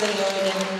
Señor.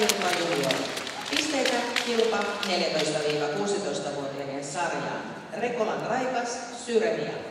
Kilpa Junior. Pisteitä Kilpa 14-16-vuotiaiden sarjaan. Rekolan Raikas, Syremiä.